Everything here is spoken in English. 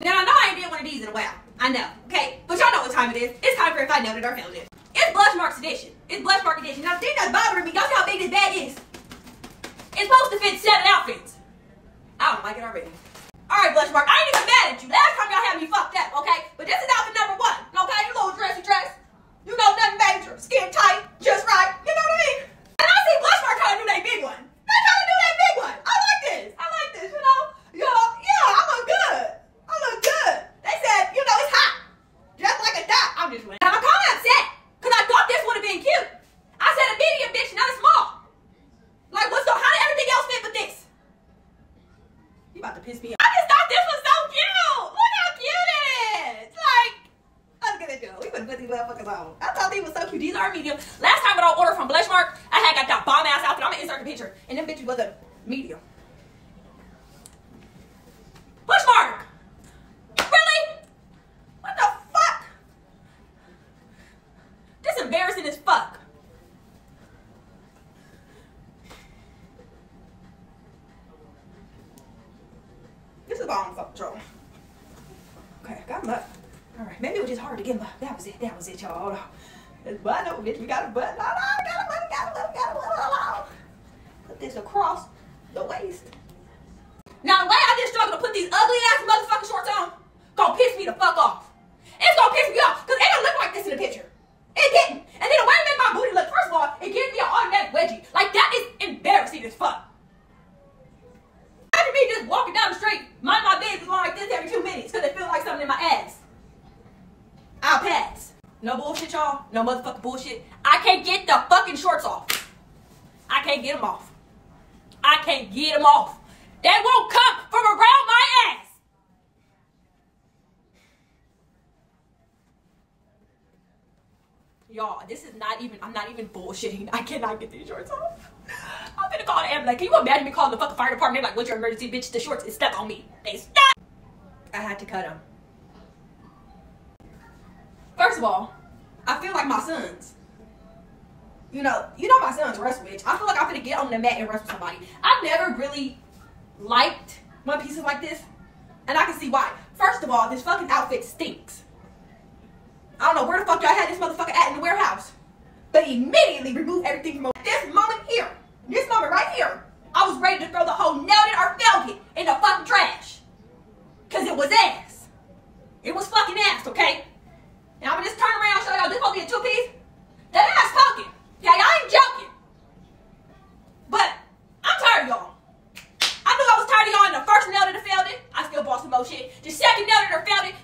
Now I know I ain't did one of these in a while. I know, okay? But y'all know what time it is. It's time for if I know it or found it. It's BlushMarks edition. It's BlushMark edition. Now the thing that's bothering me, y'all see how big this bag is? It's supposed to fit seven outfits. I don't like it already. Alright, BlushMark, I ain't even mad at you. Last time y'all had me fucked up, okay? But this is outfit number one, okay? You little dressy dress. You know nothing major. Skin tight, just right. You know what I mean? And I see BlushMark trying to do that big one. They trying to do that big one. I like this. I like this, you know? You know, yeah, I look good. I look good. They said, you know, it's hot. Just like a dot. I'm just playing. Now I'm kind of upset. Because I thought this would have been cute. I said a medium, bitch, not a small. Like, what's the, how did everything else fit with this? You about to piss me off. I just thought this was so cute. Look how cute it is. Like, let's get it go. We would put these motherfuckers on. I thought these were so cute. These are medium. Last time when I ordered from Blushmark, I had got that bomb ass outfit. I'm gonna insert the picture. And them bitches was a medium. Blushmark! Really? What the fuck? This embarrassing as fuck. Fucking trolling. Okay, got him up. All right, maybe it was just hard to get him up. That was it. That was it, y'all. This button bitch. We got a button. Hold on. Got a button. Got a button. Got a button. Put this across the waist. Now, the way I just struggle to put these ugly ass motherfucking shorts on, gonna piss me the fuck off. It's gonna piss me off because it didn't look like this in the picture. It didn't. And then the way to make my booty look, first of all, it gives me an automatic wedgie. Like that is embarrassing as fuck. Imagine me just walking down the street, mind my business going like this every two minutes because it feels like something in my ass. I'll pass. No bullshit, y'all. No motherfucking bullshit. I can't get the fucking shorts off. I can't get them off. I can't get them off. They won't come from around my ass. Y'all, this is not even, I'm not even bullshitting. I cannot get these shorts off. I'm gonna call the ambulance. Can you imagine me calling the fucking fire department? Like, what's your emergency, bitch? The shorts is stuck on me. They stuck. I had to cut them. First of all, I feel like my sons. You know, you know my son's wrestle bitch. I feel like I'm gonna get on the mat and wrestle somebody. I've never really liked one pieces like this, and I can see why. First of all, this fucking outfit stinks. I don't know where the fuck y'all had this motherfucker at in the warehouse, but immediately removed everything from this moment here, this moment right here. I was ready to throw the whole it or failed it in the fucking trash, cause it was ass. It was fucking ass, okay? Now I'm gonna just turn around and show y'all this supposed to be a two piece. That ass talking. Yeah, y'all ain't joking. But I'm tired of y'all. I was tired of y'all in the first